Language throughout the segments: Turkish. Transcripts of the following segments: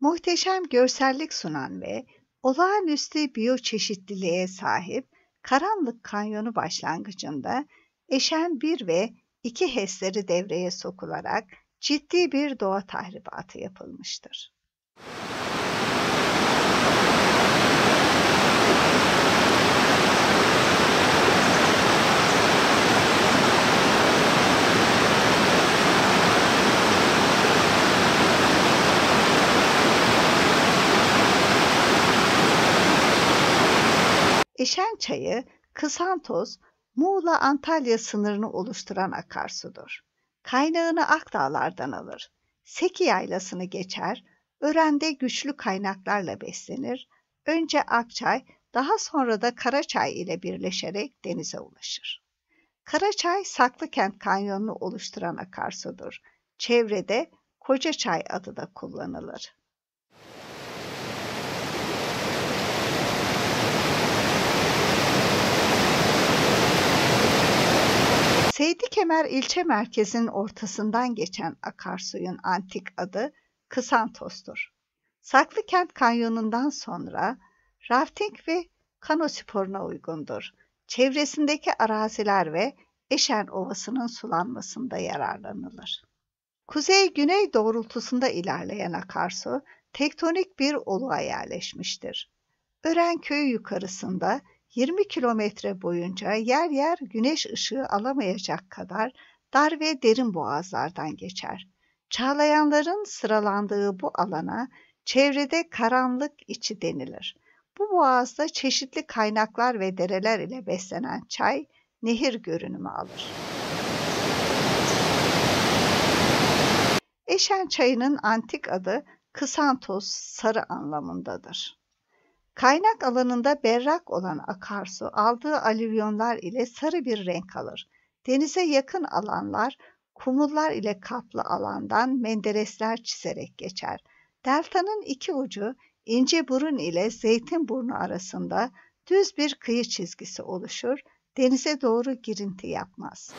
Muhteşem görsellik sunan ve olağanüstü biyoçeşitliliğe sahip Karanlık Kanyonu başlangıcında Eşen 1 ve 2 HES'leri devreye sokularak ciddi bir doğa tahribatı yapılmıştır. Eşen Çayı, Kısantos, Muğla-Antalya sınırını oluşturan akarsudur. Kaynağını Akdağlar'dan alır. Seki Yaylası'nı geçer, Ören'de güçlü kaynaklarla beslenir. Önce Akçay, daha sonra da Karaçay ile birleşerek denize ulaşır. Karaçay, Saklıkent Kanyonu'nu oluşturan akarsudur. Çevrede Kocaçay adı da kullanılır. Kemer ilçe merkezinin ortasından geçen akarsuyun antik adı Kısantos'tur. Saklıkent Kanyonu'ndan sonra rafting ve kano sporuna uygundur. Çevresindeki araziler ve Eşen Ovası'nın sulanmasında yararlanılır. Kuzey-güney doğrultusunda ilerleyen akarsu tektonik bir oluğa yerleşmiştir. Ören köyü yukarısında 20 kilometre boyunca yer yer güneş ışığı alamayacak kadar dar ve derin boğazlardan geçer. Çağlayanların sıralandığı bu alana çevrede karanlık içi denilir. Bu boğazda çeşitli kaynaklar ve dereler ile beslenen çay nehir görünümü alır. Eşen çayının antik adı Kısantos sarı anlamındadır. Kaynak alanında berrak olan akarsu aldığı alüvyonlar ile sarı bir renk alır. Denize yakın alanlar kumullar ile kaplı alandan menderesler çizerek geçer. Deltanın iki ucu ince burun ile zeytin burnu arasında düz bir kıyı çizgisi oluşur, denize doğru girinti yapmaz.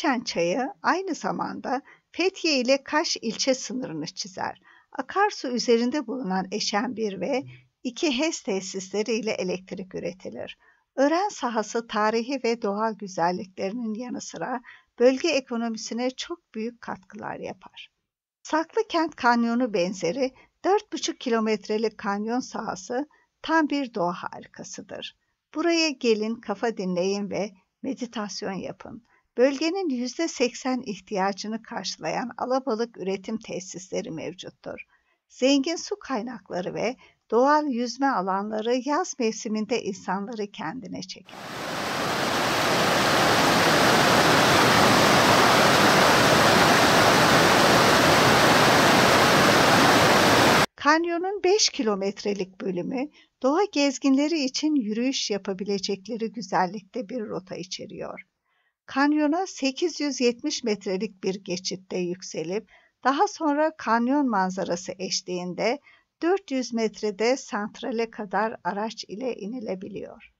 Eşen çayı aynı zamanda Fethiye ile Kaş ilçe sınırını çizer. Akarsu üzerinde bulunan Eşen 1 ve 2 HES tesisleri ile elektrik üretilir. Ören sahası tarihi ve doğal güzelliklerinin yanı sıra bölge ekonomisine çok büyük katkılar yapar. Saklı Kent Kanyonu benzeri 4,5 kilometrelik kanyon sahası tam bir doğa harikasıdır. Buraya gelin, kafa dinleyin ve meditasyon yapın. Bölgenin %80 ihtiyacını karşılayan alabalık üretim tesisleri mevcuttur. Zengin su kaynakları ve doğal yüzme alanları yaz mevsiminde insanları kendine çeker. Kanyonun 5 kilometrelik bölümü doğa gezginleri için yürüyüş yapabilecekleri güzellikte bir rota içeriyor. Kanyona 870 metrelik bir geçitte yükselip daha sonra kanyon manzarası eşliğinde 400 metrede santrale kadar araç ile inilebiliyor.